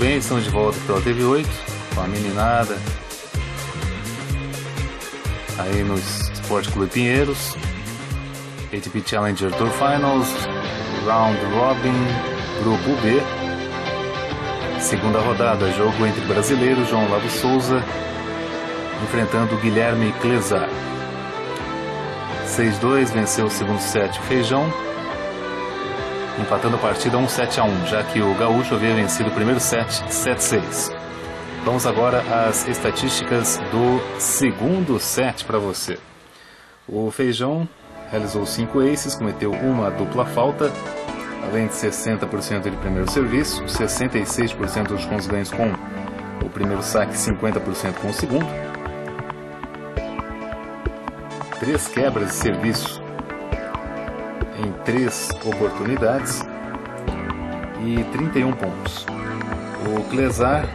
bem, estamos de volta pela TV 8 com a meninada aí no Esporte Clube Pinheiros. ATP Challenger Tour Finals, Round Robin, Grupo B. Segunda rodada, jogo entre brasileiros João Lavo Souza enfrentando Guilherme Clesar. 6-2 venceu o segundo set Feijão, empatando a partida 1 7 a 1, já que o Gaúcho havia vencido o primeiro set 7-6. Vamos agora às estatísticas do segundo set para você. O Feijão realizou 5 aces, cometeu uma dupla falta, além de 60% de primeiro serviço, 66% dos pontos ganhos com o primeiro saque, 50% com o segundo. Três quebras de serviço três oportunidades e 31 pontos. O Clesar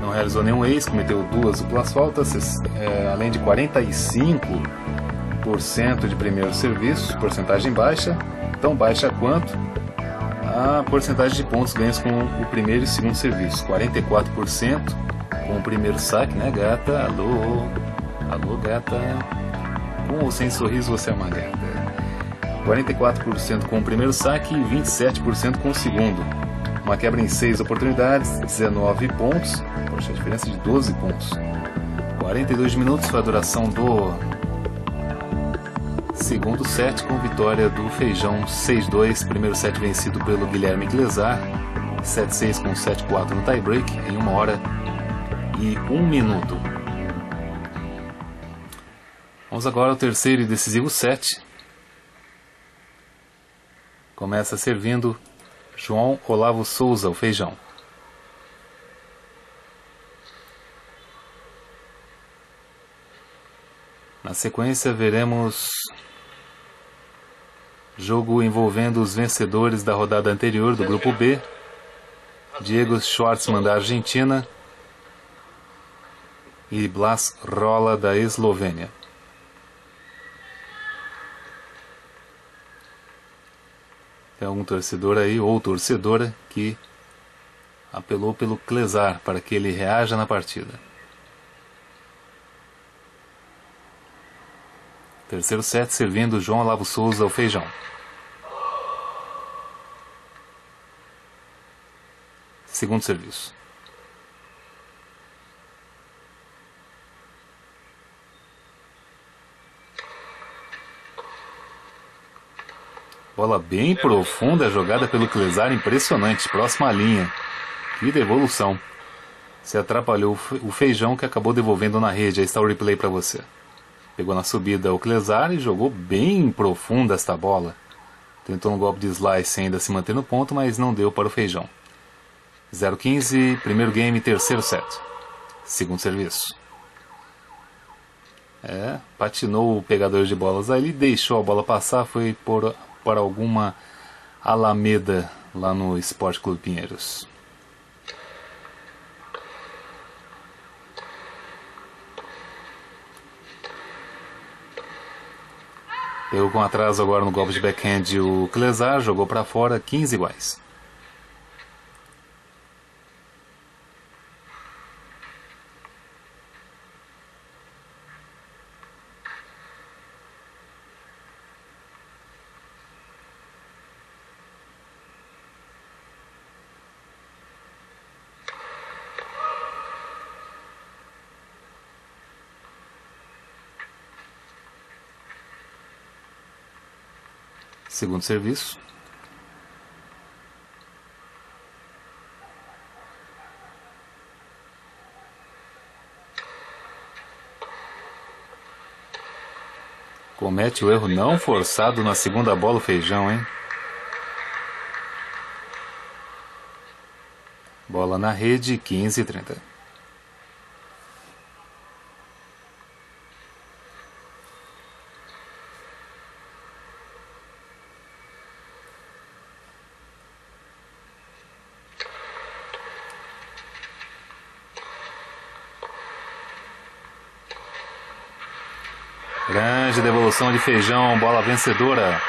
não realizou nenhum ace, cometeu duas duplas faltas, é, além de 45% de primeiro serviço, porcentagem baixa, tão baixa quanto a porcentagem de pontos ganhos com o primeiro e segundo serviço, 44% com o primeiro saque, né, gata? Alô, alô, gata. Com ou sem sorriso você é uma gata. 44% com o primeiro saque e 27% com o segundo. Uma quebra em 6 oportunidades, 19 pontos. Poxa, a diferença de 12 pontos. 42 minutos foi a duração do segundo set, com vitória do Feijão 6-2. Primeiro set vencido pelo Guilherme Glezar. 7-6 com 7-4 no tie-break em 1 hora e 1 minuto. Vamos agora ao terceiro e decisivo set. Começa servindo João Olavo Souza, o feijão. Na sequência, veremos jogo envolvendo os vencedores da rodada anterior do Grupo B: Diego Schwartzman, da Argentina, e Blas Rola, da Eslovênia. Tem algum torcedor aí ou torcedora que apelou pelo Clesar para que ele reaja na partida. Terceiro set servindo João Olavo Souza ao feijão. Segundo serviço. Bola bem profunda, jogada pelo Clesar, impressionante. Próxima linha. Que devolução. Se atrapalhou o feijão que acabou devolvendo na rede. Aí está o replay para você. Pegou na subida o Clesar e jogou bem profunda esta bola. Tentou um golpe de slice ainda se manter no ponto, mas não deu para o feijão. 0-15, primeiro game, terceiro set. Segundo serviço. É, patinou o pegador de bolas aí, deixou a bola passar, foi por para alguma Alameda lá no Esporte Clube Pinheiros. Pegou com atraso agora no golpe de backhand o Clesar, jogou para fora 15 iguais. Segundo serviço. Comete o erro não forçado na segunda bola o feijão, hein? Bola na rede, 15 e 30. Devolução de feijão, bola vencedora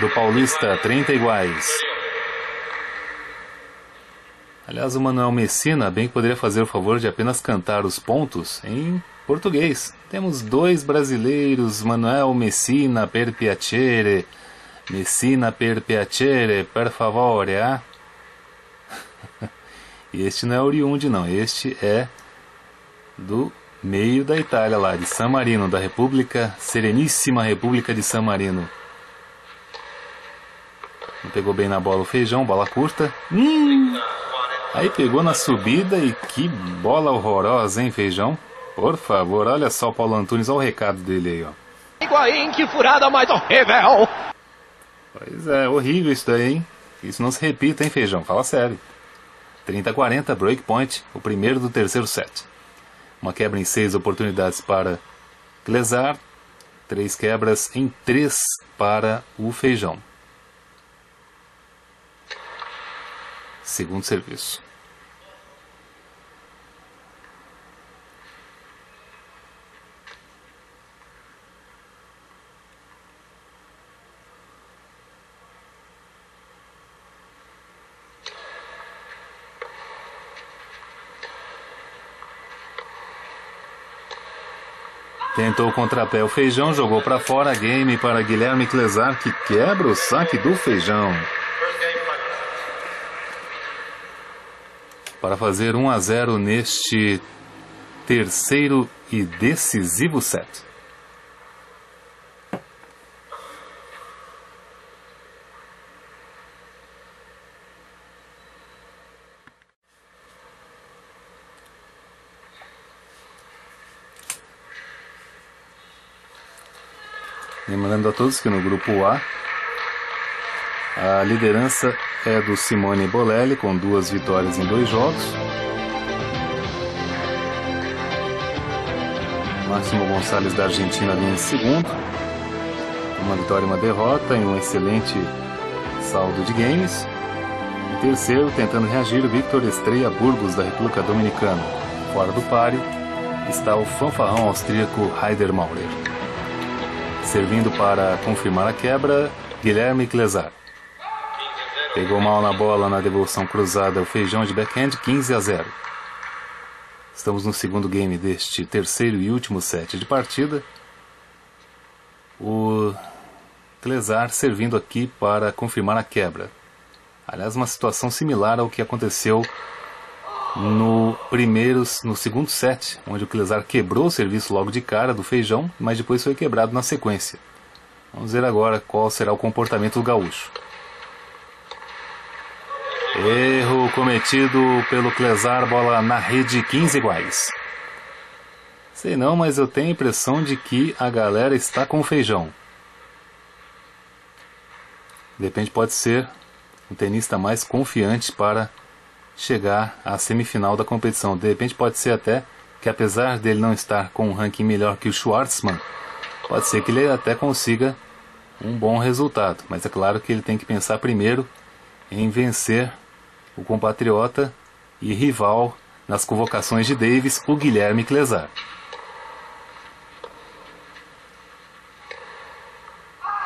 do Paulista, 30 iguais. Aliás, o Manuel Messina bem poderia fazer o favor de apenas cantar os pontos em português. Temos dois brasileiros, Manuel Messina per piacere, Messina per piacere, per favore, ah? este não é oriundi não, este é do meio da Itália lá, de San Marino, da República, Sereníssima República de San Marino. Não pegou bem na bola o feijão, bola curta. Hum! Aí pegou na subida e que bola horrorosa, hein, feijão? Por favor, olha só o Paulo Antunes, olha o recado dele aí, ó. Higuaín, que furada mais horrível! Pois é, horrível isso daí, hein? Isso não se repita, hein, feijão? Fala sério. 30 a 40, breakpoint, o primeiro do terceiro set. Uma quebra em seis oportunidades para Clesar, três quebras em três para o feijão. segundo serviço. Tentou o contrapé o feijão, jogou para fora, game para Guilherme Clesar, que quebra o saque do feijão. para fazer 1 a 0 neste terceiro e decisivo set. Lembrando a todos que no grupo A a liderança é do Simone Bolelli, com duas vitórias em dois jogos. Máximo Gonçalves da Argentina vem em segundo. Uma vitória e uma derrota em um excelente saldo de games. Em terceiro, tentando reagir, Victor Estrela Burgos, da República Dominicana. Fora do páreo está o fanfarrão austríaco Heider Maurer. Servindo para confirmar a quebra, Guilherme Klesar. Pegou mal na bola na devolução cruzada o feijão de backhand 15 a 0. Estamos no segundo game deste terceiro e último set de partida. O Clesar servindo aqui para confirmar a quebra. Aliás, uma situação similar ao que aconteceu no primeiro, no segundo set, onde o Clesar quebrou o serviço logo de cara do feijão, mas depois foi quebrado na sequência. Vamos ver agora qual será o comportamento do gaúcho. Erro cometido pelo Clesar, bola na rede 15 iguais. Sei não, mas eu tenho a impressão de que a galera está com feijão. De repente pode ser um tenista mais confiante para chegar à semifinal da competição. De repente pode ser até que apesar dele não estar com um ranking melhor que o Schwartzman, pode ser que ele até consiga um bom resultado. Mas é claro que ele tem que pensar primeiro em vencer o compatriota e rival nas convocações de Davis, o Guilherme Clesar.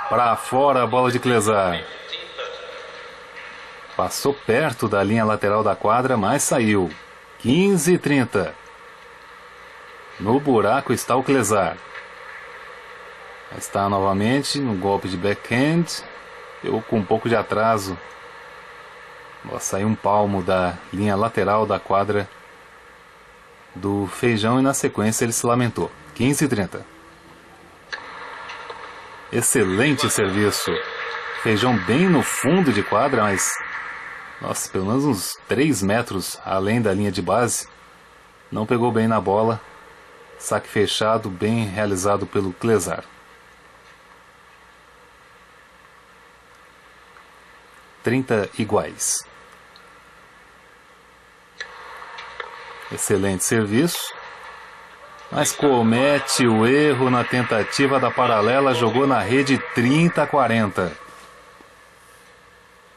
Para fora a bola de Clesar. Passou perto da linha lateral da quadra, mas saiu. 15 e 30. No buraco está o Clesar. Está novamente no golpe de backhand. Eu com um pouco de atraso saiu um palmo da linha lateral da quadra do feijão e na sequência ele se lamentou. 15 e 30. Excelente serviço. Feijão bem no fundo de quadra, mas. Nossa, pelo menos uns 3 metros além da linha de base. Não pegou bem na bola. Saque fechado, bem realizado pelo Clesar. 30 iguais. Excelente serviço. Mas comete o erro na tentativa da paralela, jogou na rede 30 a 40.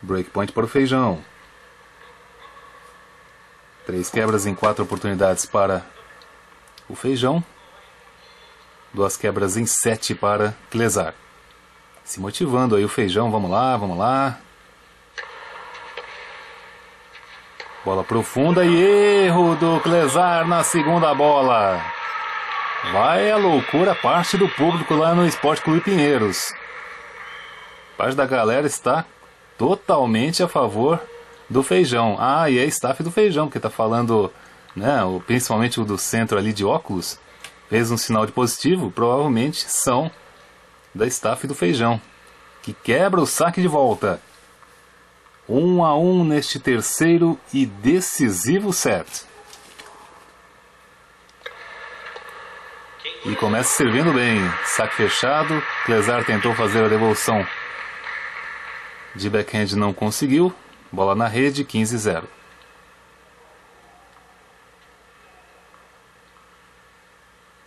Breakpoint para o Feijão. Três quebras em quatro oportunidades para o Feijão. Duas quebras em sete para Clesar. Se motivando aí o Feijão, vamos lá, vamos lá. Bola profunda e erro do Clesar na segunda bola. Vai a loucura parte do público lá no Esporte Clube Pinheiros. Parte da galera está totalmente a favor do feijão. Ah, e é staff do feijão que está falando, né? Principalmente o do centro ali de óculos. Fez um sinal de positivo, provavelmente são da staff do feijão. Que quebra o saque de volta. 1 a 1 neste terceiro e decisivo set. E começa servindo bem. Saque fechado. Clesar tentou fazer a devolução de backhand, não conseguiu. Bola na rede, 15-0.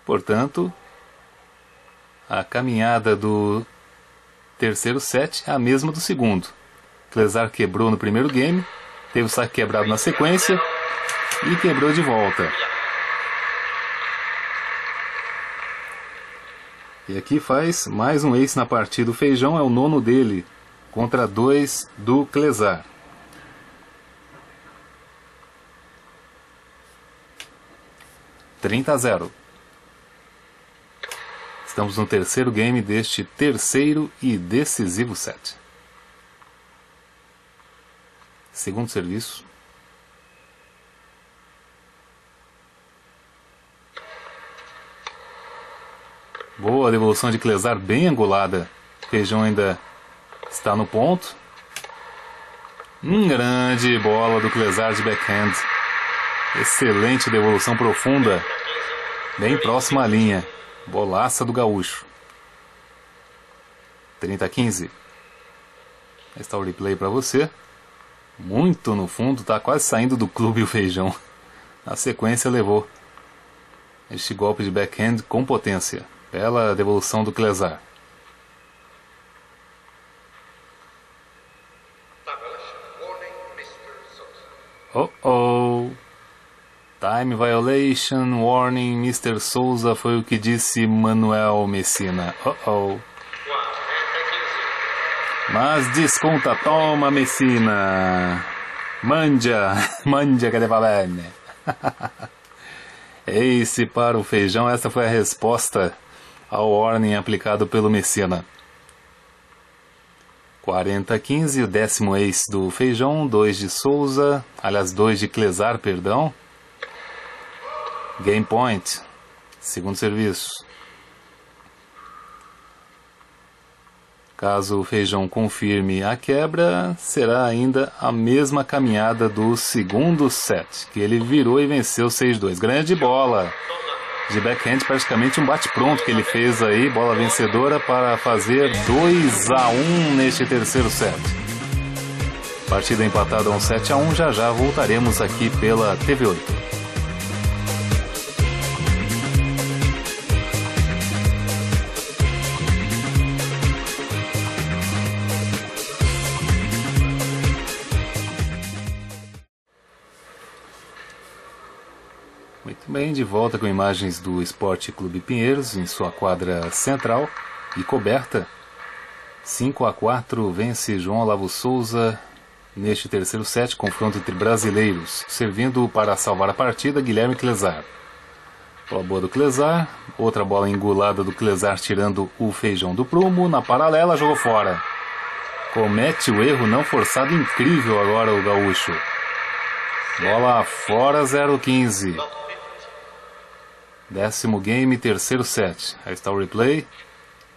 Portanto, a caminhada do terceiro set é a mesma do segundo. Clesar quebrou no primeiro game, teve o saque quebrado na sequência e quebrou de volta. E aqui faz mais um ace na partida. O Feijão é o nono dele contra dois do Clesar. Trinta a zero. Estamos no terceiro game deste terceiro e decisivo set. Segundo serviço. Boa devolução de Clesar, bem angulada. Feijão ainda está no ponto. Um grande bola do Clesar de backhand. Excelente devolução profunda. Bem próxima à linha. Bolaça do gaúcho. 30 a 15. Aí está o replay para você. Muito no fundo, tá quase saindo do clube o feijão. Na sequência levou este golpe de backhand com potência. Bela devolução do Clesar. Oh oh. Time violation, warning, Mr. Souza foi o que disse Manuel Messina. Oh oh. Mas desconta, toma Messina. Mandia, mandia que valene. Ace para o feijão, essa foi a resposta ao warning aplicado pelo Messina. 40 a 15, o décimo ace do Feijão, 2 de Souza, aliás, 2 de Clesar, perdão. Game point, segundo serviço. Caso o Feijão confirme a quebra, será ainda a mesma caminhada do segundo set, que ele virou e venceu 6-2. Grande bola! de backhand, praticamente um bate-pronto que ele fez aí, bola vencedora para fazer 2 a 1 neste terceiro set. Partida empatada 1 7 a 1, já já voltaremos aqui pela TV8. Bem, de volta com imagens do Esporte Clube Pinheiros em sua quadra central e coberta. 5 a 4 vence João Olavo Souza neste terceiro set, confronto entre brasileiros, servindo para salvar a partida Guilherme Clesar. Bola boa do Clesar, outra bola engolada do Clesar tirando o feijão do prumo, na paralela jogou fora. Comete o erro não forçado incrível agora o gaúcho. Bola fora 0-15. Décimo game, terceiro set. Aí está o replay.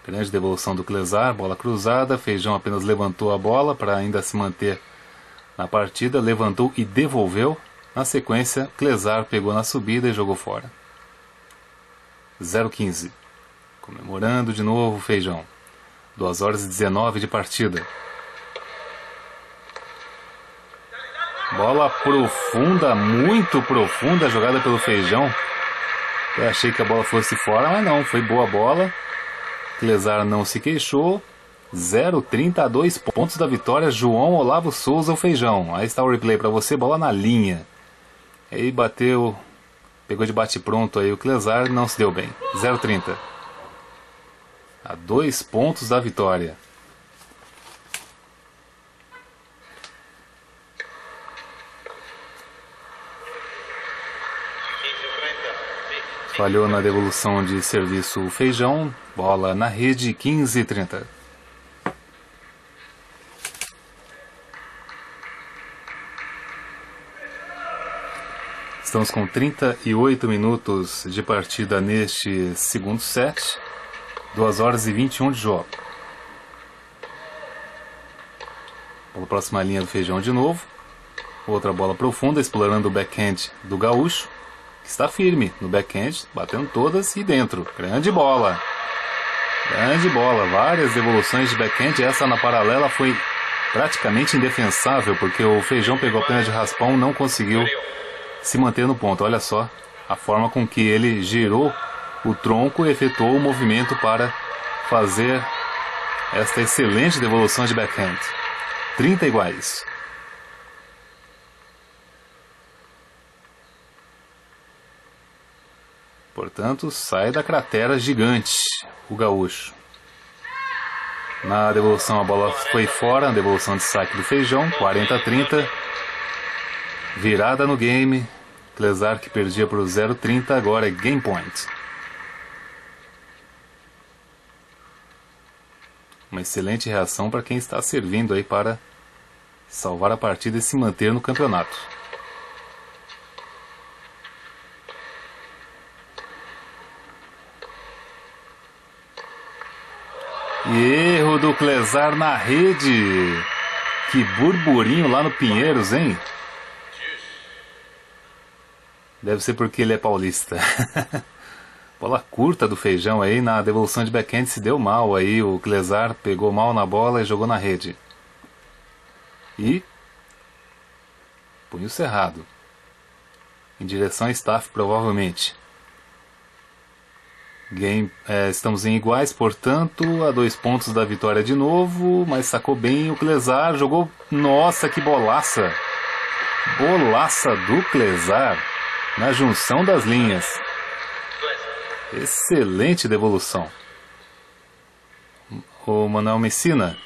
Grande devolução do Clesar, bola cruzada. Feijão apenas levantou a bola para ainda se manter na partida. Levantou e devolveu. Na sequência, Clesar pegou na subida e jogou fora. 0-15. Comemorando de novo o Feijão. 2 horas e 19 de partida. Bola profunda, muito profunda, jogada pelo Feijão. Eu achei que a bola fosse fora, mas não, foi boa bola. Clesar não se queixou. 0,32 pontos da vitória. João Olavo Souza, o feijão. Aí está o replay para você, bola na linha. Aí bateu, pegou de bate pronto aí o Clesar, não se deu bem. 0,30. A dois pontos da vitória. Falhou na devolução de serviço Feijão. Bola na rede 15 e 30. Estamos com 38 minutos de partida neste segundo set. 2 horas e 21 de jogo. Bola próxima linha do feijão de novo. Outra bola profunda, explorando o backhand do gaúcho. Está firme no backhand, batendo todas e dentro. Grande bola. Grande bola. Várias devoluções de backhand. Essa na paralela foi praticamente indefensável, porque o feijão pegou apenas de raspão, não conseguiu se manter no ponto. Olha só a forma com que ele girou o tronco e efetuou o movimento para fazer esta excelente devolução de backhand. 30 iguais. Portanto, sai da cratera gigante o gaúcho. Na devolução a bola foi fora, na devolução de saque do feijão, 40 a 30. Virada no game. Clesar que perdia para o 0,30, agora é game point. Uma excelente reação para quem está servindo aí para salvar a partida e se manter no campeonato. E erro do Clesar na rede. Que burburinho lá no Pinheiros, hein? Deve ser porque ele é paulista. bola curta do feijão aí na devolução de backhand se deu mal aí. O Clesar pegou mal na bola e jogou na rede. E punho cerrado. Em direção a staff, provavelmente. Game, é, estamos em iguais, portanto, a dois pontos da vitória de novo, mas sacou bem o Clesar, jogou. Nossa, que bolaça! Bolaça do Clesar na junção das linhas. Excelente devolução. O Manuel Messina,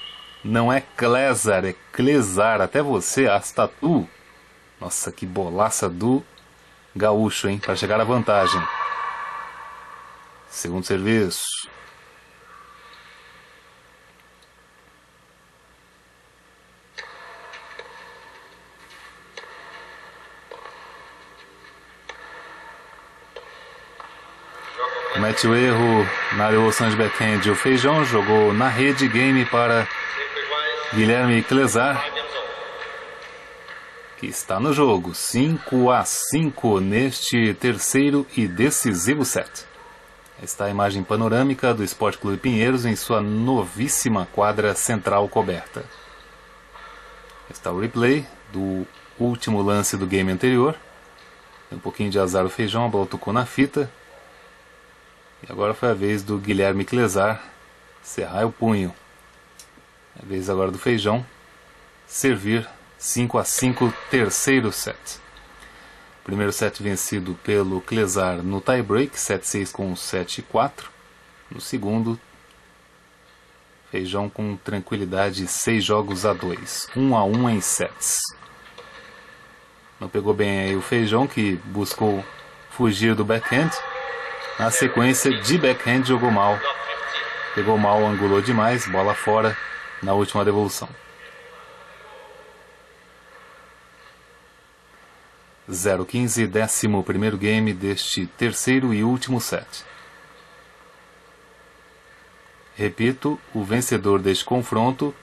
não é Clesar, é Clesar. Até você, hasta tu. Nossa, que bolaça do gaúcho, hein? Para chegar à vantagem. Segundo serviço. Comete o erro devolução de backhand. O Feijão jogou na rede game para Guilherme Clesar, que está no jogo. 5 a 5 neste terceiro e decisivo set. Está a imagem panorâmica do Esporte Clube Pinheiros em sua novíssima quadra central coberta. Está o replay do último lance do game anterior. Um pouquinho de azar o feijão, a bola tocou na fita. E agora foi a vez do Guilherme Clesar cerrar o punho. É a vez agora do feijão servir 5 a 5 terceiro set. Primeiro set vencido pelo Clesar no tie-break, 7-6 com 7-4. No segundo, Feijão com tranquilidade, 6 jogos a 2. 1 a 1 em sets. Não pegou bem aí o Feijão, que buscou fugir do backhand. Na sequência de backhand, jogou mal. Pegou mal, angulou demais, bola fora na última devolução. 015, décimo primeiro game deste terceiro e último set. Repito, o vencedor deste confronto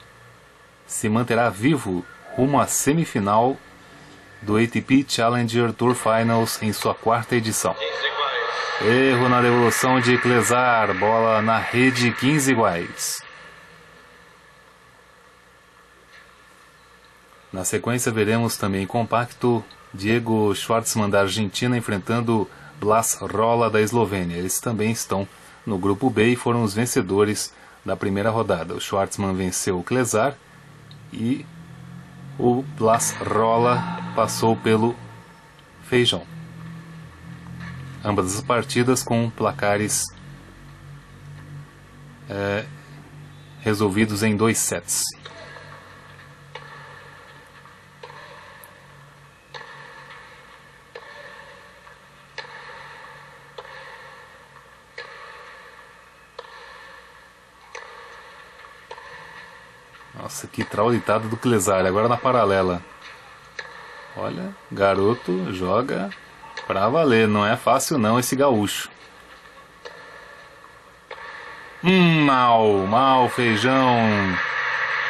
se manterá vivo rumo à semifinal do ATP Challenger Tour Finals em sua quarta edição. Erro na devolução de Clesar, bola na rede 15 iguais. Na sequência veremos também compacto Diego Schwartzman da Argentina enfrentando Blas Rola da Eslovênia. Eles também estão no grupo B e foram os vencedores da primeira rodada. O Schwartzman venceu o Klesar e o Blas Rola passou pelo Feijão. Ambas as partidas com placares é, resolvidos em dois sets. Nossa, que traulitada do Clesar. Agora na paralela. Olha, garoto joga pra valer. Não é fácil não esse gaúcho. Hum, mal, mal, feijão.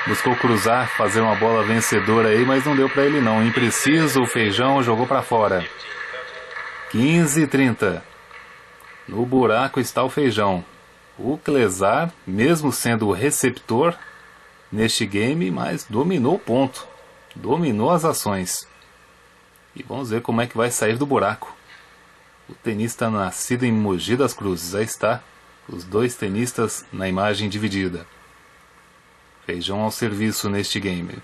Buscou cruzar, fazer uma bola vencedora aí, mas não deu para ele não. Impreciso, o feijão jogou para fora. 15 30. No buraco está o feijão. O Clesar, mesmo sendo o receptor neste game, mas dominou o ponto. Dominou as ações. E vamos ver como é que vai sair do buraco. O tenista nascido em Mogi das Cruzes. Aí está. Os dois tenistas na imagem dividida. Feijão ao serviço neste game.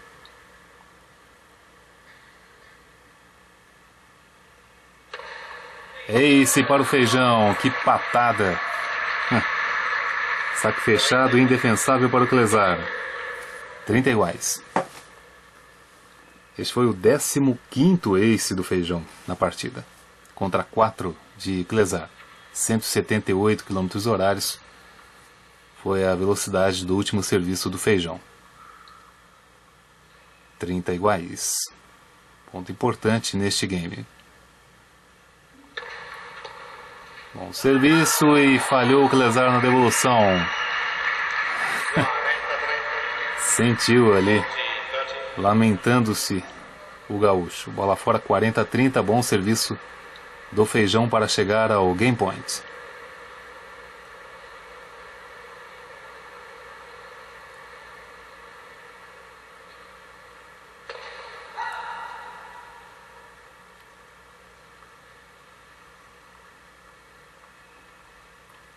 Ace para o feijão, que patada! Saque fechado, indefensável para o Clesar. 30 iguais. Este foi o 15 ace do feijão na partida, contra 4 de Clesar. 178 km horários foi a velocidade do último serviço do feijão. 30 iguais. Ponto importante neste game. Bom serviço e falhou o Clesar na devolução. Sentiu ali, lamentando-se o gaúcho. Bola fora 40-30, bom serviço do feijão para chegar ao game point.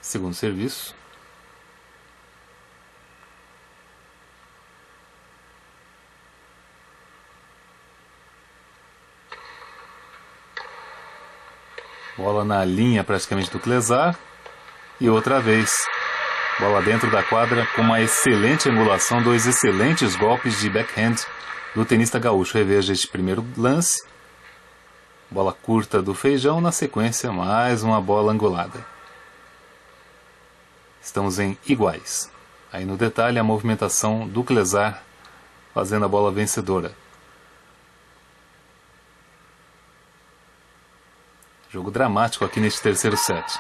Segundo serviço. Bola na linha praticamente do Clesar. E outra vez. Bola dentro da quadra com uma excelente angulação, dois excelentes golpes de backhand do tenista gaúcho. Reveja este primeiro lance. Bola curta do feijão, na sequência mais uma bola angulada. Estamos em iguais. Aí no detalhe a movimentação do Clesar fazendo a bola vencedora. Jogo dramático aqui neste terceiro set.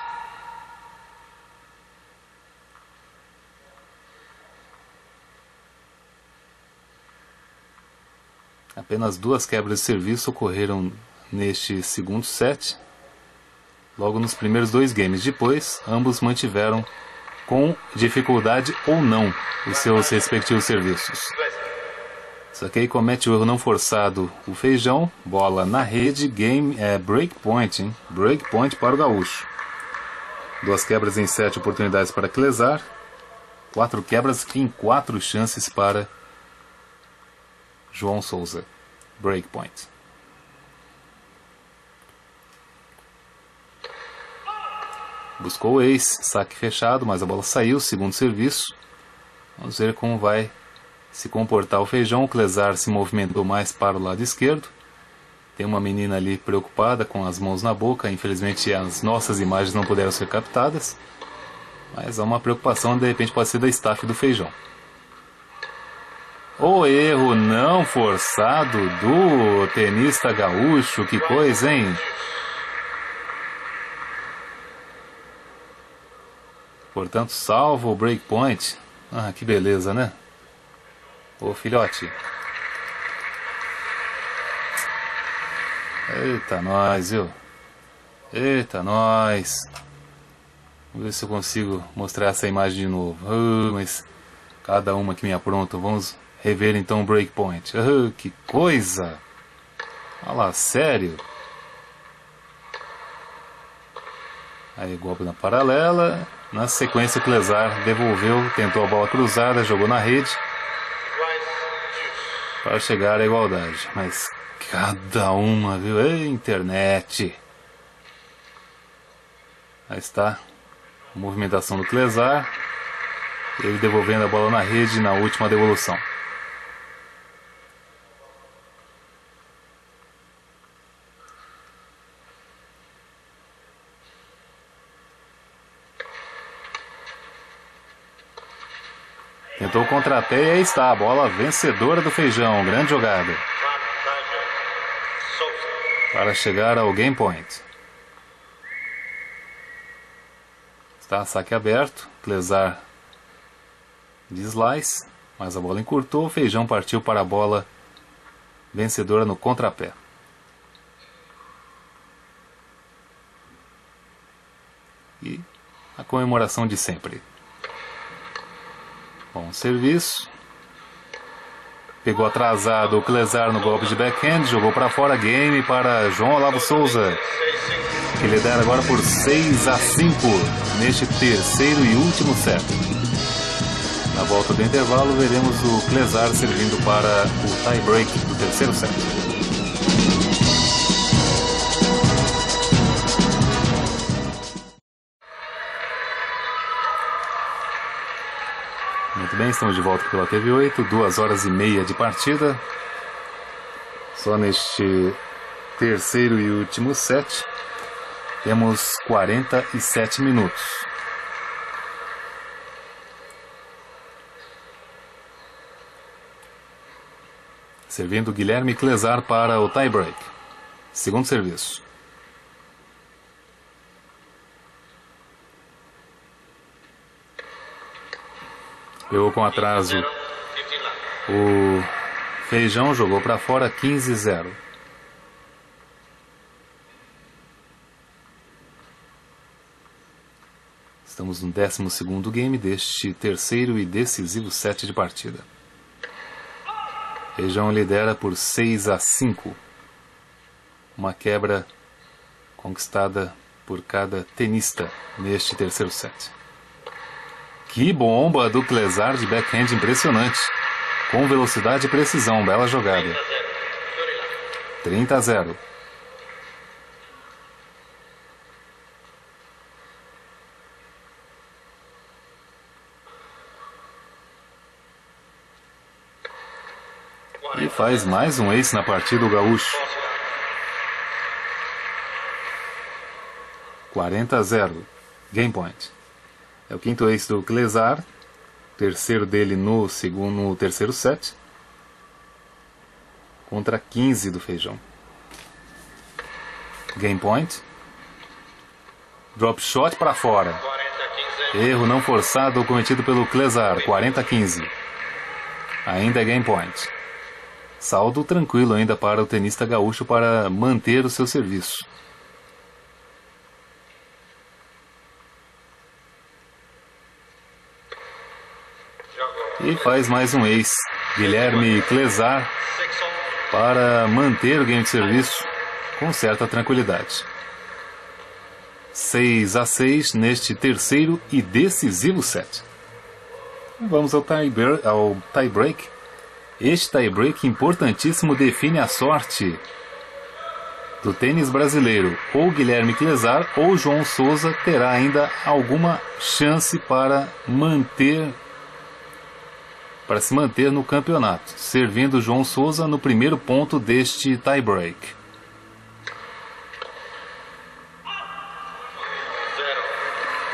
Apenas duas quebras de serviço ocorreram neste segundo set. Logo nos primeiros dois games. Depois, ambos mantiveram com dificuldade ou não os seus respectivos serviços. Só que aí comete o erro não forçado o feijão, bola na rede, game é breakpoint, hein? Breakpoint para o gaúcho. Duas quebras em sete oportunidades para Clesar. Quatro quebras em quatro chances para João Souza. Breakpoint. Buscou o ace, saque fechado, mas a bola saiu, segundo serviço. Vamos ver como vai se comportar o feijão. O Clesar se movimentou mais para o lado esquerdo. Tem uma menina ali preocupada com as mãos na boca. Infelizmente as nossas imagens não puderam ser captadas. Mas há uma preocupação, de repente pode ser da staff do feijão. O erro não forçado do tenista gaúcho, que coisa, hein? Portanto, salvo o breakpoint. Ah, que beleza, né? Ô filhote. Eita, nós, viu? Eita, nós. Vamos ver se eu consigo mostrar essa imagem de novo. Uh, mas cada uma que me apronta. Vamos rever então o breakpoint. Uh, que coisa! Olha lá, sério? Aí golpe na paralela. Na sequência, o Clesar devolveu, tentou a bola cruzada, jogou na rede para chegar à igualdade. Mas cada uma, viu? Ei, internet! Aí está a movimentação do Clesar. Ele devolvendo a bola na rede na última devolução. Tentou o contrapé e aí está a bola vencedora do Feijão. Grande jogada. Para chegar ao game point. Está saque aberto. Clesar de slice. Mas a bola encurtou. Feijão partiu para a bola vencedora no contrapé. E a comemoração de sempre. Bom serviço. Pegou atrasado o Clesar no golpe de backhand, jogou para fora game para João Olavo Souza, que lidera agora por 6 a 5 neste terceiro e último set. Na volta do intervalo, veremos o Clesar servindo para o tie break do terceiro set. Muito bem, estamos de volta pela TV 8, duas horas e meia de partida. Só neste terceiro e último set, temos 47 minutos. Servindo Guilherme Clesar para o tie-break. Segundo serviço. Pegou com atraso o Feijão, jogou para fora 15-0. Estamos no 12 game deste terceiro e decisivo set de partida. Feijão lidera por 6 a 5. Uma quebra conquistada por cada tenista neste terceiro set. Que bomba do Clesar de backhand impressionante. Com velocidade e precisão, bela jogada. 30 a 0. E faz mais um ace na partida o gaúcho. 40 a 0. Game point. É o quinto ace do Clesar, terceiro dele no segundo, no terceiro set, contra 15 do Feijão. Game point. Drop shot para fora. Erro não forçado cometido pelo Clesar, 40-15. Ainda é game point. Saldo tranquilo ainda para o tenista gaúcho para manter o seu serviço. E faz mais um ex, Guilherme Clesar, para manter o game de serviço com certa tranquilidade. 6 a 6 neste terceiro e decisivo set. Vamos ao tie-break. Tie este tie-break importantíssimo define a sorte do tênis brasileiro. Ou Guilherme Clesar ou João Souza terá ainda alguma chance para manter para se manter no campeonato, servindo João Souza no primeiro ponto deste tie-break.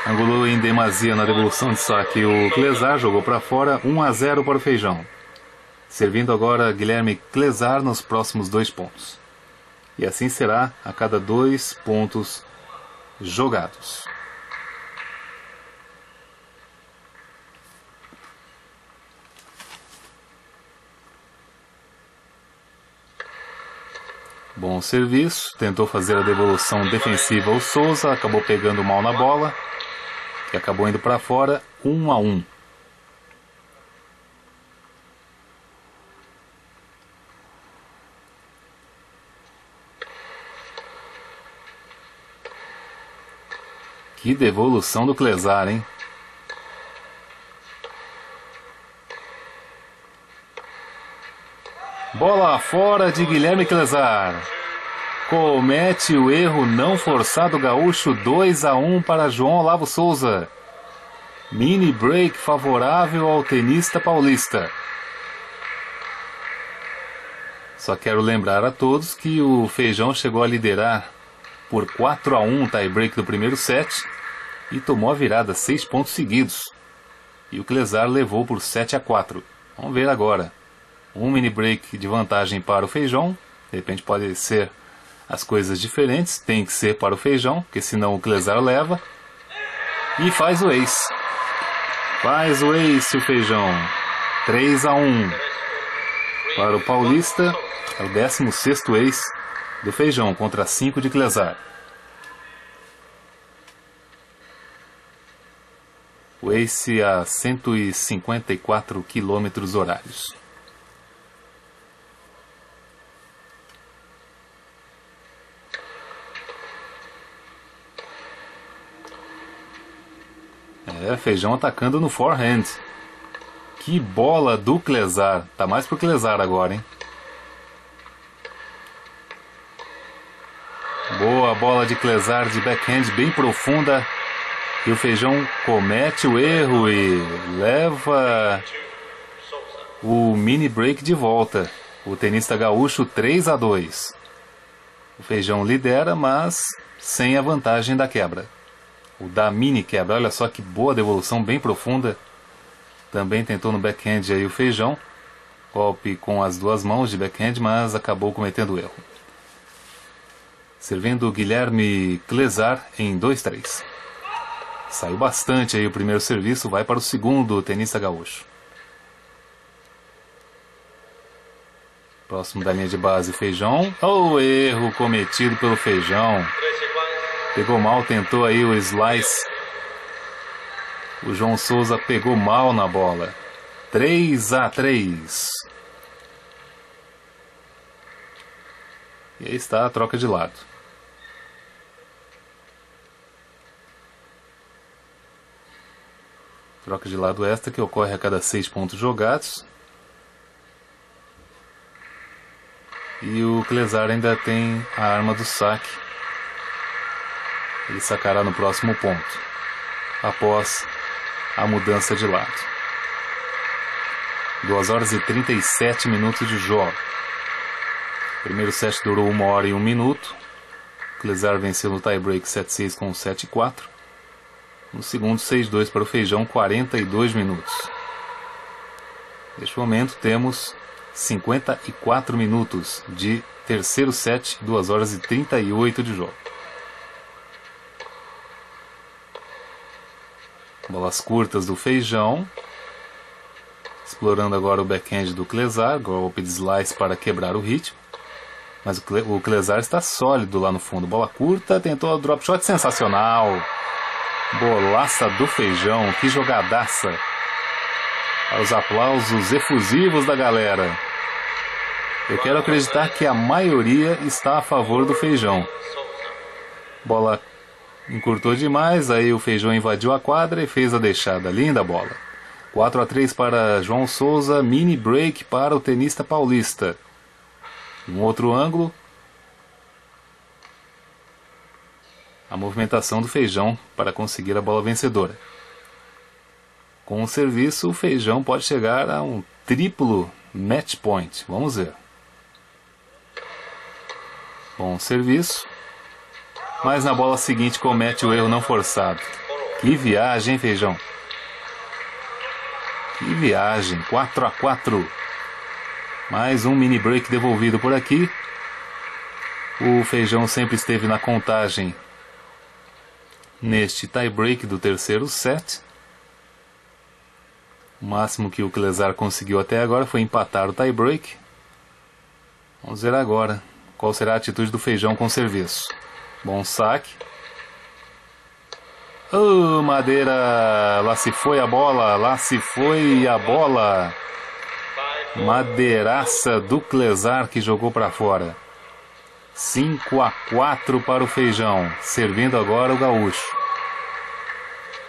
Angulou em demasia na devolução de saque o Clesar, jogou para fora 1 a 0 para o Feijão. Servindo agora Guilherme Clesar nos próximos dois pontos. E assim será a cada dois pontos jogados. Bom serviço, tentou fazer a devolução defensiva ao Souza, acabou pegando mal na bola, que acabou indo para fora, 1 um a 1. Um. Que devolução do Clesar, hein? Bola fora de Guilherme Clesar. Comete o erro não forçado gaúcho 2 a 1 para João Olavo Souza. Mini break favorável ao tenista paulista. Só quero lembrar a todos que o Feijão chegou a liderar por 4 a 1 tie break do primeiro set e tomou a virada 6 pontos seguidos. e o Clesar levou por 7 a 4. Vamos ver agora. Um mini break de vantagem para o Feijão. De repente pode ser as coisas diferentes. Tem que ser para o Feijão, porque senão o Clesar leva. E faz o ace. Faz o ace o Feijão. 3 a 1 para o Paulista. É o 16 ace do Feijão contra 5 de Clesar. O Ace a 154 km horários. É, feijão atacando no forehand. Que bola do Clesar. Tá mais pro Clesar agora, hein? Boa bola de Clesar de backhand bem profunda. E o Feijão comete o erro e leva o mini break de volta. O tenista gaúcho 3 a 2. O Feijão lidera, mas sem a vantagem da quebra. O da mini quebra, olha só que boa devolução, bem profunda. Também tentou no backhand aí o Feijão. Golpe com as duas mãos de backhand, mas acabou cometendo erro. Servindo Guilherme Clesar em 2-3. Saiu bastante aí o primeiro serviço, vai para o segundo tenista gaúcho. Próximo da linha de base, Feijão. Oh, erro cometido pelo Feijão. Pegou mal, tentou aí o slice. O João Souza pegou mal na bola. 3 a 3. E aí está a troca de lado. Troca de lado esta que ocorre a cada seis pontos jogados. E o Clesar ainda tem a arma do saque. Ele sacará no próximo ponto, após a mudança de lado. 2 horas e 37 minutos de jogo. O primeiro set durou 1 hora e 1 minuto. O Clesar venceu no tie-break 7-6 com 7-4. No segundo, 6-2 para o Feijão, 42 minutos. Neste momento temos 54 minutos de terceiro set, 2 horas e 38 de jogo. Bolas curtas do Feijão. Explorando agora o backhand do Clesar, golpe de slice para quebrar o ritmo. Mas o Clesar está sólido lá no fundo. Bola curta, tentou a drop shot sensacional. Bolaça do feijão, que jogadaça. Aos aplausos efusivos da galera. Eu quero acreditar que a maioria está a favor do feijão. Bola encurtou demais, aí o feijão invadiu a quadra e fez a deixada. Linda bola. 4 a 3 para João Souza, mini break para o tenista paulista. Um outro ângulo, a movimentação do feijão para conseguir a bola vencedora. Com o serviço, o feijão pode chegar a um triplo match point. Vamos ver. Bom serviço. Mas na bola seguinte comete o erro não forçado. Que viagem, hein, feijão? Que viagem. 4 a 4. Mais um mini break devolvido por aqui. O feijão sempre esteve na contagem neste tie-break do terceiro set. O máximo que o Clesar conseguiu até agora foi empatar o tie-break. Vamos ver agora qual será a atitude do feijão com serviço. Bom saque. Oh, Madeira! Lá se foi a bola, lá se foi a bola. Madeiraça do Clesar que jogou para fora. 5 a 4 para o Feijão, servindo agora o Gaúcho.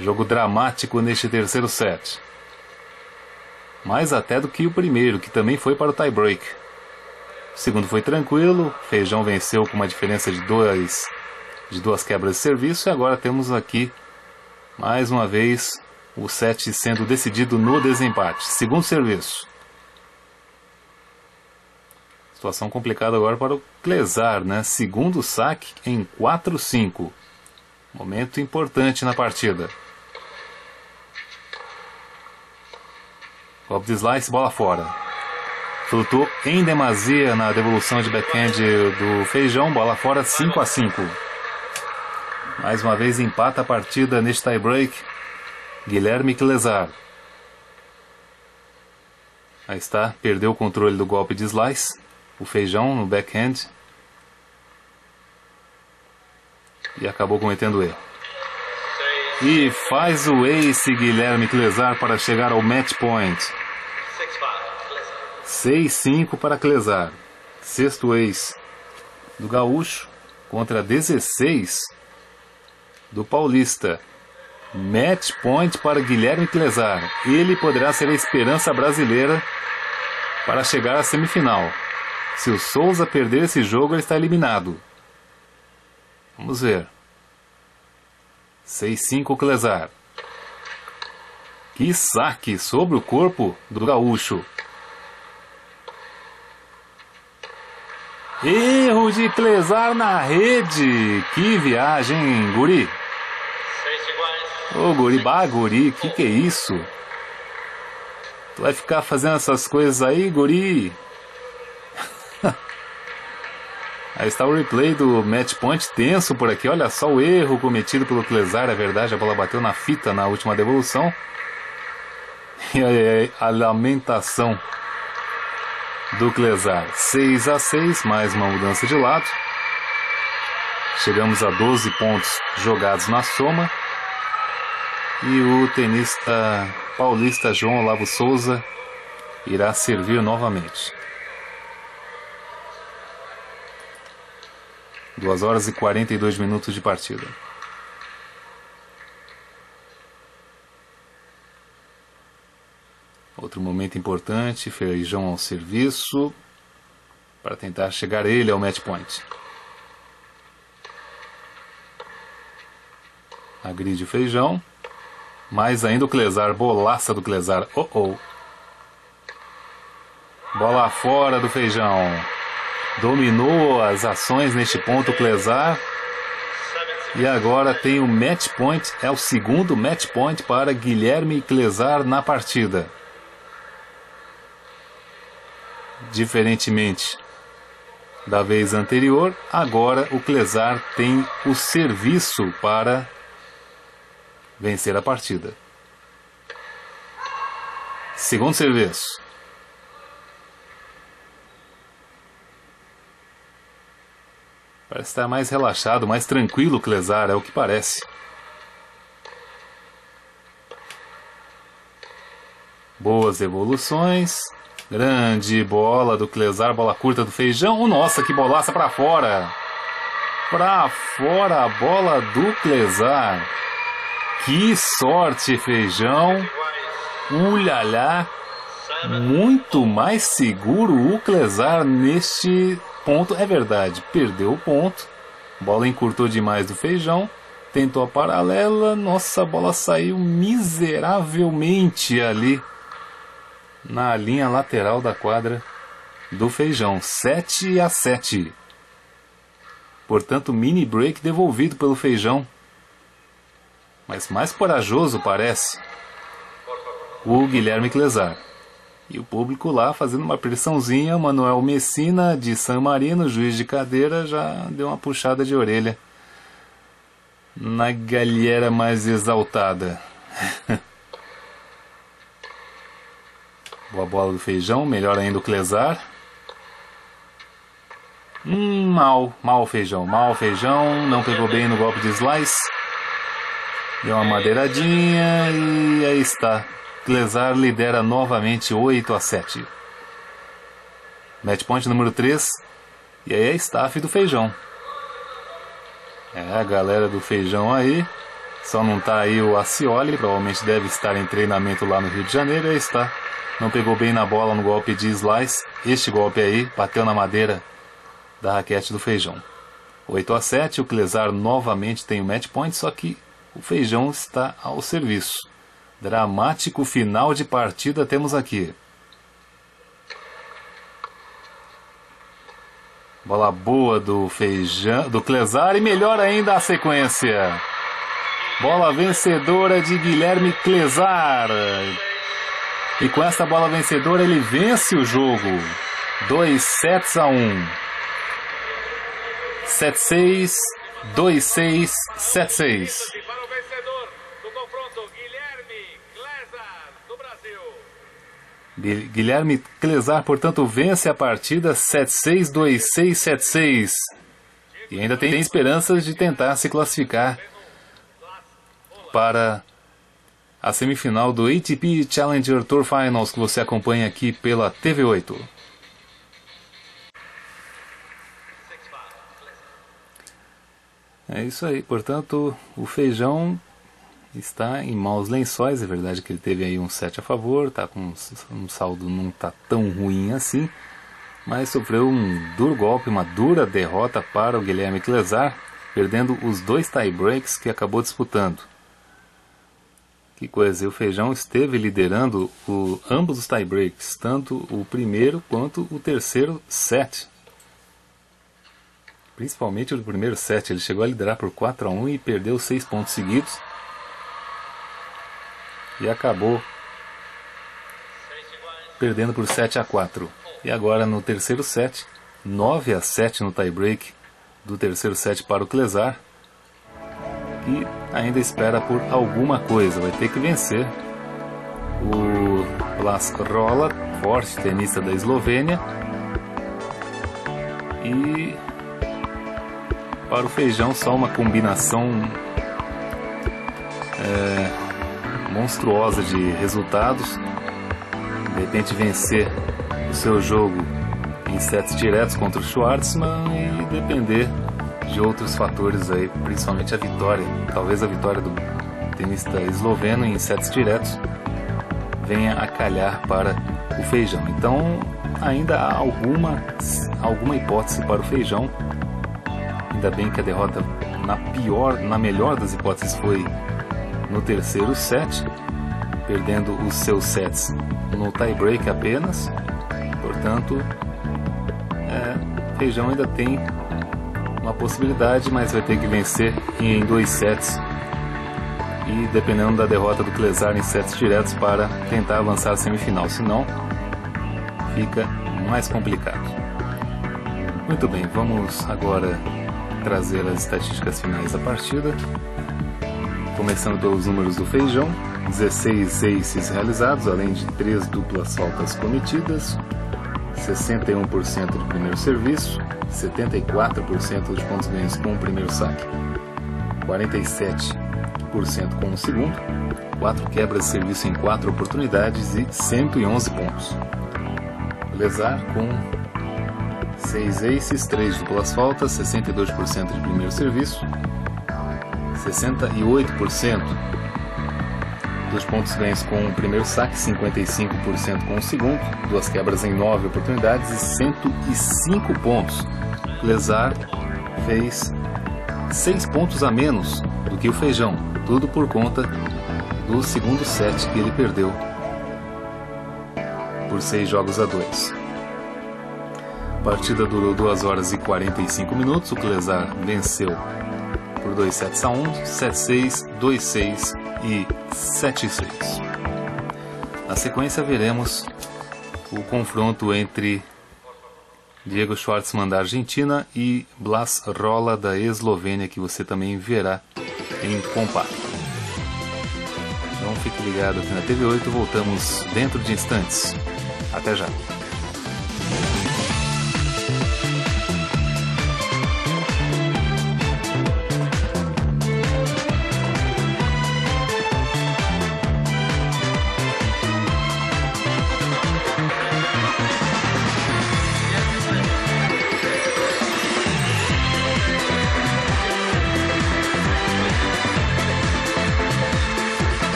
Jogo dramático neste terceiro set. Mais até do que o primeiro, que também foi para o tie-break. O segundo foi tranquilo, Feijão venceu com uma diferença de, dois, de duas quebras de serviço e agora temos aqui, mais uma vez, o set sendo decidido no desempate. Segundo serviço. Situação complicada agora para o Clesar, né? Segundo saque em 4-5. Momento importante na partida. Golpe de slice, bola fora. Flutuou em demasia na devolução de backhand do Feijão, bola fora 5 a 5. Mais uma vez empata a partida neste tie-break. Guilherme Clesar. Aí está, perdeu o controle do golpe de slice. O Feijão no backhand. E acabou cometendo erro. E faz o ace Guilherme Clesar para chegar ao match point. 6-5 para Clesar. Sexto ace do Gaúcho contra 16 do Paulista. Match point para Guilherme Clesar. Ele poderá ser a esperança brasileira para chegar à semifinal. Se o Souza perder esse jogo, ele está eliminado. Vamos ver. 6-5 Clesar. Que saque sobre o corpo do gaúcho. Erro de Clesar na rede. Que viagem, guri. Ô, guri, bah, guri, que que é isso? Tu vai ficar fazendo essas coisas aí, guri? Aí está o replay do match point tenso por aqui. Olha só o erro cometido pelo Clesar. É verdade, a bola bateu na fita na última devolução. E aí, a lamentação do Clesar. 6 a 6, mais uma mudança de lado. Chegamos a 12 pontos jogados na soma. E o tenista paulista João Olavo Souza irá servir novamente. 2 horas e 42 minutos de partida. Outro momento importante, Feijão ao serviço, para tentar chegar ele ao match point. Agride o Feijão, mais ainda o Clesar, bolaça do Clesar, oh oh. Bola fora do Feijão. Dominou as ações neste ponto o Clesar. E agora tem o match point, é o segundo match point para Guilherme Clesar na partida. Diferentemente da vez anterior, agora o Clesar tem o serviço para vencer a partida. Segundo serviço. Parece estar mais relaxado, mais tranquilo o Clesar, é o que parece. Boas evoluções. Grande bola do Clesar, bola curta do Feijão. Nossa, que bolaça para fora. Para fora a bola do Clesar. Que sorte, Feijão. Ulhalá. Muito mais seguro o Clesar neste ponto. É verdade, perdeu o ponto. Bola encurtou demais do Feijão. Tentou a paralela. Nossa, a bola saiu miseravelmente ali na linha lateral da quadra do Feijão. 7 a 7. Portanto, mini break devolvido pelo Feijão. Mas mais corajoso parece o Guilherme Clesar. E o público lá fazendo uma pressãozinha, Manuel Messina de San Marino, juiz de cadeira, já deu uma puxada de orelha na galera mais exaltada. Boa bola do feijão, melhor ainda o Clesar. Hum, mal, mal feijão, mal feijão, não pegou bem no golpe de slice. Deu uma madeiradinha e aí está. Clesar lidera novamente 8 a 7. Match point número 3. E aí é staff do feijão. É a galera do feijão aí. Só não tá aí o Acioli, provavelmente deve estar em treinamento lá no Rio de Janeiro. E aí está. Não pegou bem na bola no golpe de slice. Este golpe aí bateu na madeira da raquete do feijão. 8 a 7, o Clesar novamente tem o match point, só que o feijão está ao serviço. Dramático final de partida temos aqui. Bola boa do feijão, do Clesar e melhor ainda a sequência. Bola vencedora de Guilherme Clesar. E com essa bola vencedora ele vence o jogo. 2 sets a 1. 7-6, 2-6, 7-6. Para o vencedor do confronto, Guilherme Clésar, do Brasil. Guilherme Clesar, portanto, vence a partida 7-6, 2-6, 7-6. E ainda tem esperanças de tentar se classificar para a semifinal do ATP Challenger Tour Finals que você acompanha aqui pela TV8. É isso aí, portanto, o feijão está em maus lençóis, é verdade que ele teve aí um 7 a favor, tá com um saldo não tá tão ruim assim, mas sofreu um duro golpe, uma dura derrota para o Guilherme Clesar, perdendo os dois tie breaks que acabou disputando. Que coisa, e o Feijão esteve liderando o, ambos os tie breaks, tanto o primeiro quanto o terceiro set. Principalmente o primeiro set, ele chegou a liderar por 4 a 1 e perdeu 6 pontos seguidos. E acabou perdendo por 7 a 4. E agora no terceiro set, 9 a 7 no tie break do terceiro set para o Clesar. Que ainda espera por alguma coisa, vai ter que vencer o Blas Rola, forte tenista da Eslovênia. E para o feijão, só uma combinação é, monstruosa de resultados. De repente, vencer o seu jogo em sets diretos contra o Schwartzman e depender de outros fatores aí, principalmente a vitória, talvez a vitória do tenista esloveno em sets diretos venha a calhar para o feijão. Então, ainda há alguma alguma hipótese para o feijão Ainda bem que a derrota, na pior, na melhor das hipóteses, foi no terceiro set, perdendo os seus sets no tie-break apenas. Portanto, é, Feijão ainda tem uma possibilidade, mas vai ter que vencer em dois sets. E dependendo da derrota do Clesar em sets diretos para tentar avançar a semifinal, senão fica mais complicado. Muito bem, vamos agora trazer as estatísticas finais da partida. Começando pelos números do feijão, 16 aces realizados, além de 3 duplas faltas cometidas, 61% de primeiro serviço, 74% de pontos ganhos com o primeiro saque, 47% com o segundo, 4 quebras de serviço em 4 oportunidades e 111 pontos. Lesar com 6 aces, 3 duplas faltas, 62% de primeiro serviço, 68% dos pontos ganhos com o primeiro saque, 55% com o segundo, duas quebras em 9 oportunidades e 105 pontos. Lesar fez 6 pontos a menos do que o Feijão, tudo por conta do segundo set que ele perdeu por 6 jogos a 2. A partida durou 2 horas e 45 minutos. O Clesar venceu por 2 sets a 1, 7-6, 2-6 e 7-6. Na sequência veremos o confronto entre Diego Schwartzman da Argentina e Blas Rola da Eslovênia, que você também verá em compacto. Então fique ligado aqui na TV8, voltamos dentro de instantes. Até já!